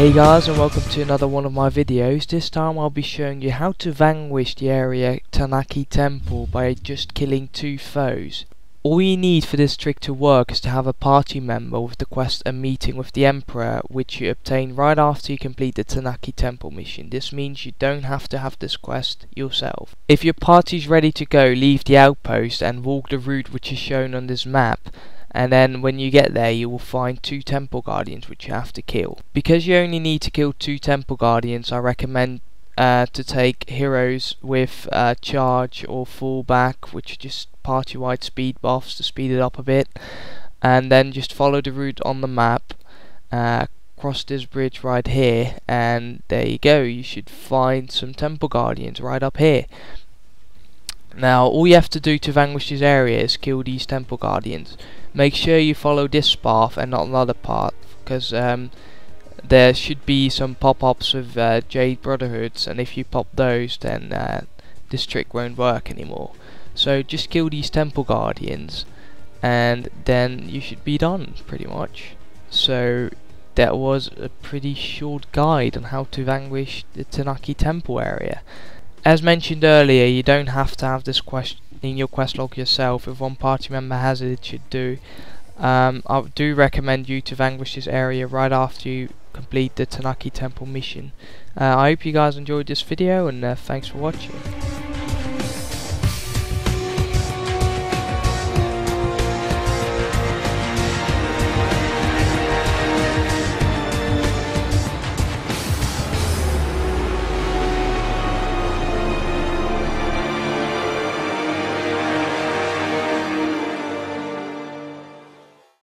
Hey guys and welcome to another one of my videos. This time I'll be showing you how to vanquish the area Tahnnakai Temple by just killing two foes. All you need for this trick to work is to have a party member with the quest a meeting with the Emperor which you obtain right after you complete the Tahnnakai Temple mission. This means you don't have to have this quest yourself. If your party is ready to go, leave the outpost and walk the route which is shown on this map and then when you get there you will find two temple guardians which you have to kill. Because you only need to kill two temple guardians I recommend uh, to take heroes with uh, charge or fallback which are just party wide speed buffs to speed it up a bit. And then just follow the route on the map uh, cross this bridge right here and there you go. You should find some temple guardians right up here. Now all you have to do to vanquish this area is kill these temple guardians make sure you follow this path and not another path because um, there should be some pop-ups of uh, Jade Brotherhoods and if you pop those then uh, this trick won't work anymore. So just kill these temple guardians and then you should be done pretty much. So that was a pretty short guide on how to vanquish the Tahnnakai temple area. As mentioned earlier you don't have to have this quest in your quest log yourself. If one party member has it, it should do. Um, I do recommend you to vanquish this area right after you complete the Tahnnakai Temple mission. Uh, I hope you guys enjoyed this video and uh, thanks for watching.